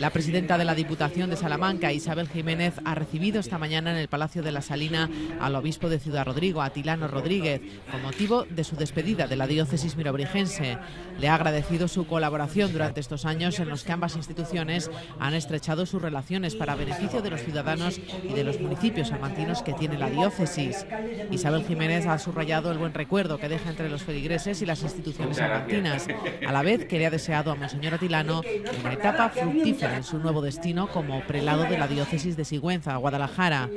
La presidenta de la Diputación de Salamanca, Isabel Jiménez, ha recibido esta mañana en el Palacio de la Salina al obispo de Ciudad Rodrigo, Atilano Rodríguez, con motivo de su despedida de la diócesis mirobrigense. Le ha agradecido su colaboración durante estos años en los que ambas instituciones han estrechado sus relaciones para beneficio de los ciudadanos y de los municipios salmantinos que tiene la diócesis. Isabel Jiménez ha subrayado el buen recuerdo que deja entre los feligreses y las instituciones salmantinas, a la vez que le ha deseado a Monseñor Atilano una etapa fructífera en su nuevo destino como prelado de la diócesis de Sigüenza, Guadalajara.